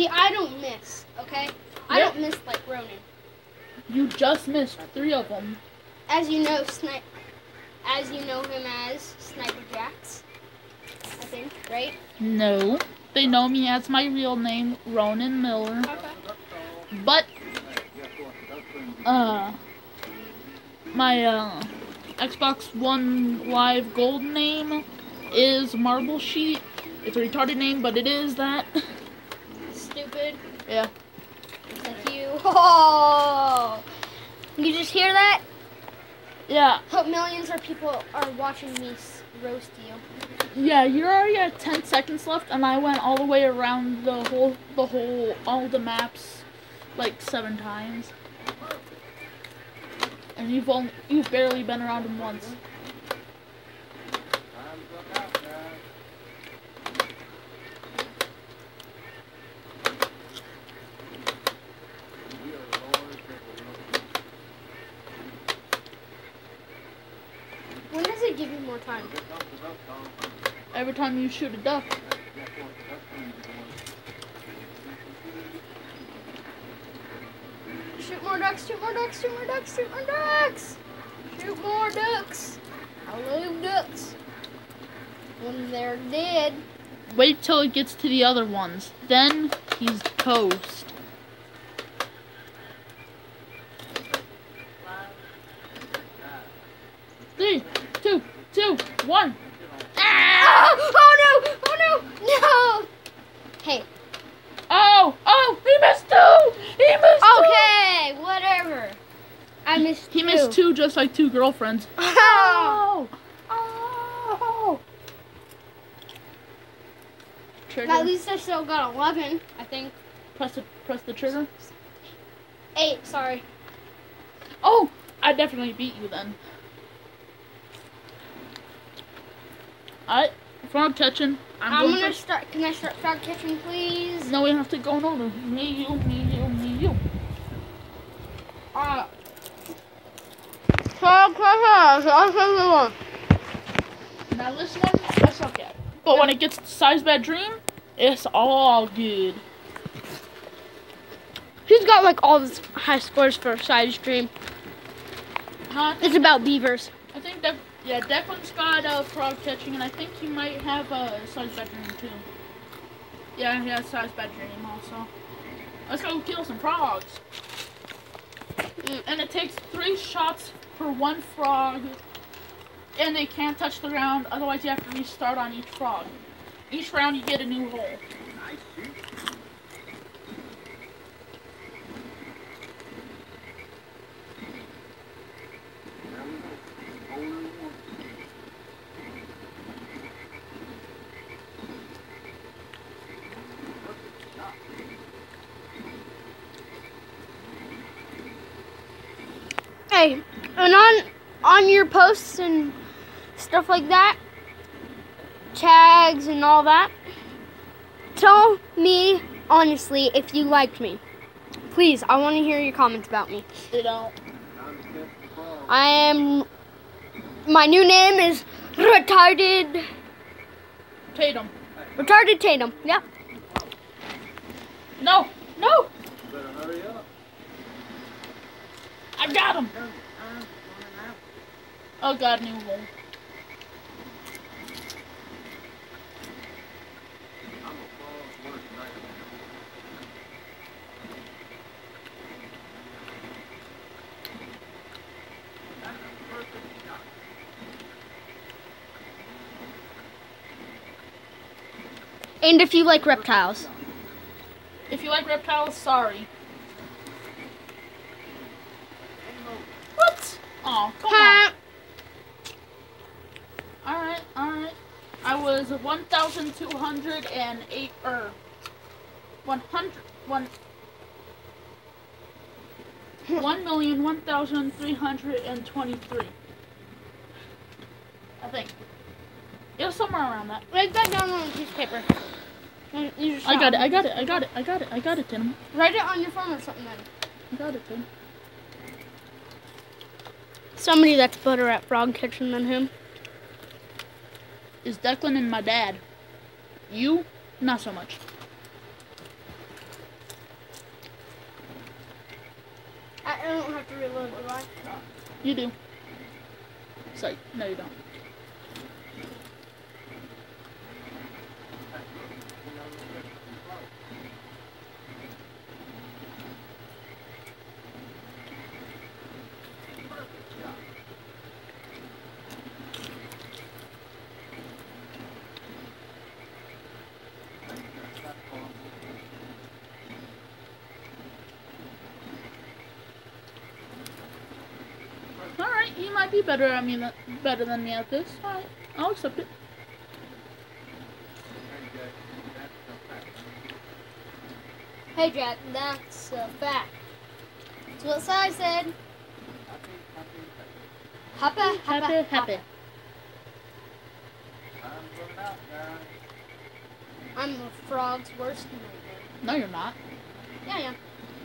See, I don't miss, okay? I don't miss like Ronan. You just missed three of them. As you know, Snipe, as you know him as Sniper Jax. I think, right? No. They know me as my real name, Ronan Miller. Okay. But, uh, my, uh, Xbox One Live Gold name is Marble Sheet. It's a retarded name, but it is that. Stupid. yeah. Like you. Oh! You just hear that? Yeah. Hope millions of people are watching me roast you. Yeah, you're already at 10 seconds left, and I went all the way around the whole, the whole, all the maps, like seven times. And you've only, you've barely been around them once. Give you more time? Every time you shoot a duck. Shoot more ducks, shoot more ducks, shoot more ducks, shoot more ducks! Shoot more ducks! I love ducks. When they're dead. Wait till it gets to the other ones. Then he's toast. Three, two, two, one. Ah! Oh no! Oh no! No! Hey, Oh, oh, he missed two. He missed two. okay, whatever. I missed He missed two, just like two girlfriends. Oh! Oh. Trigger. At least I still got 11, I think. Press the press the trigger. 8, sorry. Oh, I definitely beat you then. Alright, frog catching. I'm, I'm, going gonna first. start. Can I start frog catching, please? No, we have to go in order. Me, you, me, you, me, you. Uh. Now this one, I suck at. But when it gets to size bad dream, it's all good. He's got like all the high scores for size stream? Huh? It's about beavers. I think that yeah, Declan's got uh, frog catching, and I think he might have a uh, size bad dream too. Yeah, he has size bad dream also. Let's go kill some frogs. Mm. And it takes three shots for one frog, and they can't touch the ground. Otherwise, you have to restart on each frog. Each round, you get a new hole. Hey, and on on your posts and stuff like that, tags and all that, tell me honestly if you liked me. Please, I want to hear your comments about me. They don't. I am. My new name is retarded. Tatum. Retarded Tatum. Yep. No, no, Better hurry up. I've got him. Oh god, new hole. I'm a fall work night. That's a perfect shot. And if you like reptiles. If you like reptiles, sorry. What? Oh, come on. Ha! Alright, alright. I was 1,208, or 100, one, 1,001,323. I think. It was somewhere around that. Write that down on a piece of paper. And you just I got it. I got it, I got it, I got it, I got it, Tim. Write it on your phone or something then. I got it, Tim. Somebody that's better at frog catching than him is Declan and my dad. You, not so much. I don't have to reload, do I? You do. Say no you don't. You might be better at me than, uh, better than me at this. Alright, I'll accept it. Hey Jack, that's a fact. That's what Sai said. Happy, happy. I'm running out, guys. I'm a frog's worst nightmare. No, you're not. Yeah, yeah.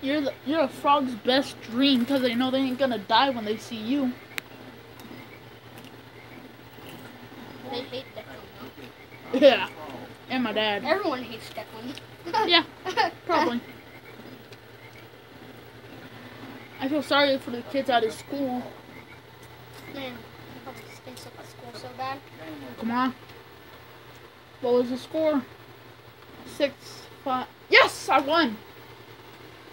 You're the, you're a frog's best dream because they know they ain't gonna die when they see you. They hate Declan. Yeah, and my dad. Everyone hates Declan. Yeah, probably. I feel sorry for the kids out of school. Man, probably stinks up at school so bad. Come on. What was the score? Six, five. Yes, I won.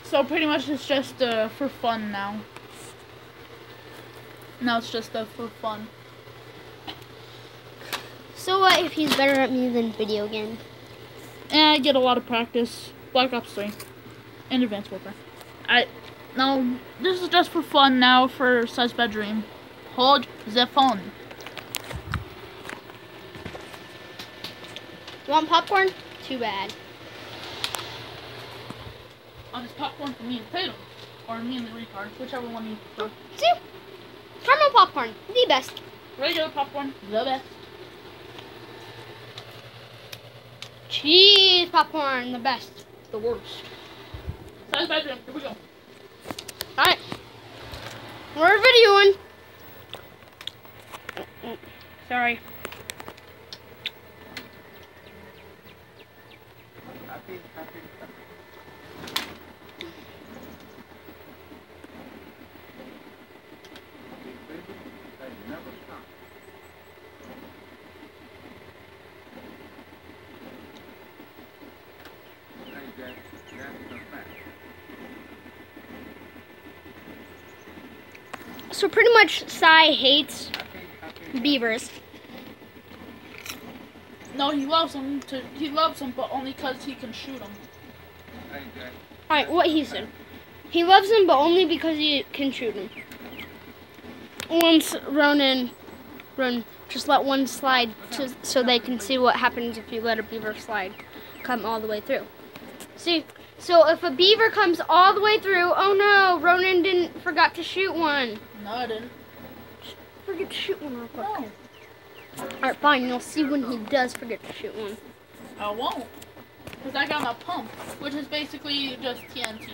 So pretty much it's just uh, for fun now. Now it's just uh, for fun. So what if he's better at me than video games? And eh, I get a lot of practice. Black Ops 3 and Advanced Warfare. I no, this is just for fun now for Size Bedroom. Hold the phone. You want popcorn? Too bad. On this popcorn for me and Tatum. Or me and the retard, whichever one you prefer. See? Caramel popcorn, the best. Regular popcorn, the best. Cheese popcorn, the best. The worst. Size Bedroom, here we go. Alright. We're videoing. Sorry. Happy, happy, happy. These babies, they never stop. Hey, Jack, that's the fact. So pretty much Sai hates beavers. No, he loves them. To he loves them, but only because he can shoot them. Alright, what he said. He loves them, but only because he can shoot them. Once Ronan, Ronan, just let one slide to, so they can see what happens if you let a beaver slide come all the way through. See, so if a beaver comes all the way through, oh no, Ronan didn't forgot to shoot one. No, I didn't. Forget to shoot one real quick. No, Alright, fine. You'll see when he does forget to shoot one. I won't. Because I got my pump, which is basically just TNT.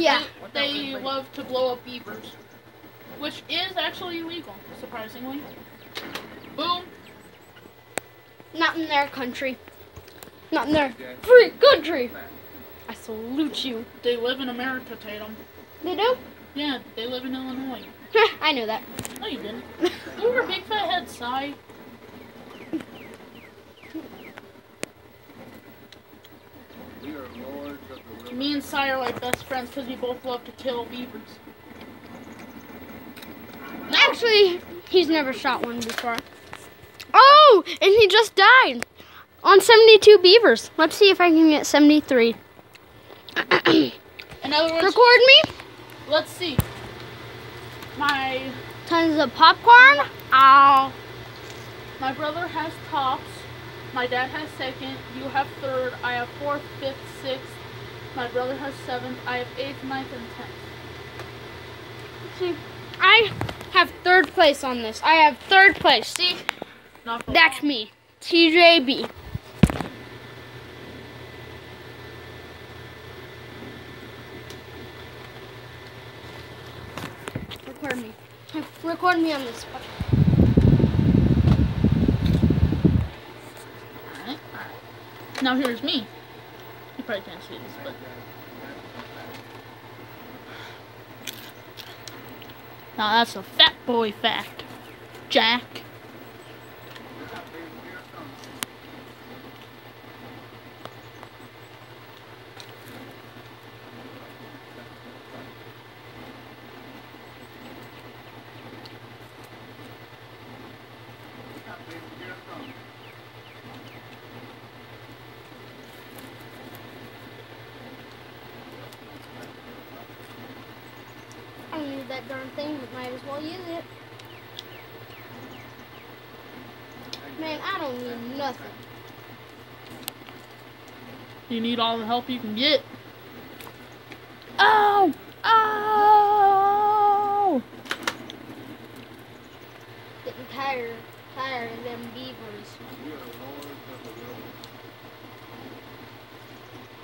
Yeah. They love to blow up beavers, which is actually illegal, surprisingly. Boom. Not in their country. Not in their free country. I salute you. They live in America, Tatum. They do? Yeah, they live in Illinois. I know that. No, you didn't. You were a big fat head, Sai. We are lords of the. Me and Sai are like best friends because we both love to kill beavers. Actually, he's never shot one before. Oh, and he just died on 72 beavers. Let's see if I can get 73. In other words, Record me. let's see. My Tons of popcorn. Ow. my brother has tops. My dad has second. You have third. I have fourth, fifth, sixth. My brother has seventh. I have eighth, ninth, and tenth. See, I have third place on this. I have third place. See, that's long. me, TJB. Record me. Record me on this. Alright. Now here's me. You probably can't see this, but Now that's a fat boy fact. Jack. I don't need that darn thing, but might as well use it. Man, I don't need nothing. You need all the help you can get. Oh! Oh! Getting tired, of them beavers.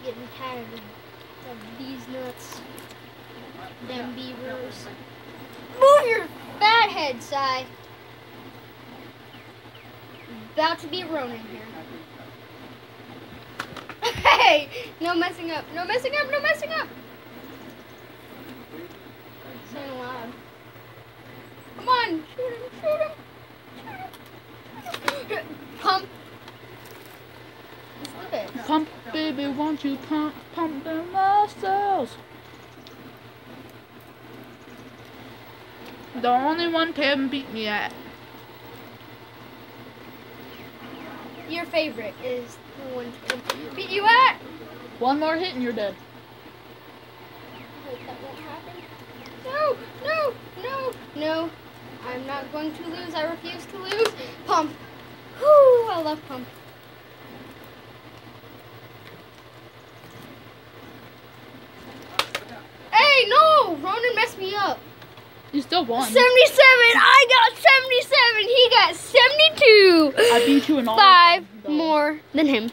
Getting tired of, of these nuts. Them beavers. Move your fat head, Si. About to be Ronin here. Hey! No messing up. No messing up. No messing up. Saying loud. Come on. Shoot him. Shoot him. Pump. It's the best. Pump, baby, won't you pump, pump the muscles? The only one can beat me at. Your favorite is the one beat you at. One more hit and you're dead. Wait, that won't happen. No, no, no, no. I'm not going to lose. I refuse to lose. Pump. Love pump. Hey, no! Ronan messed me up. You still won. 77. I got 77. He got 72. I beat you in all Five of them. more than him.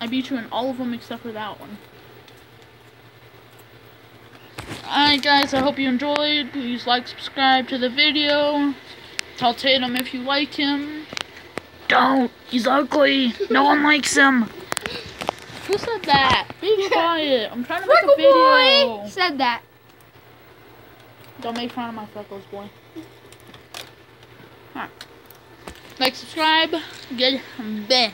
I beat you in all of them except for that one. Alright guys, I hope you enjoyed. Please like, subscribe to the video. Tell Tatum if you like him. Don't! He's ugly! No one likes him! Who said that? Be quiet. I'm trying to make a Freckle video. boy said that. Don't make fun of my freckles, boy. Alright. Like, subscribe. Good. Beh.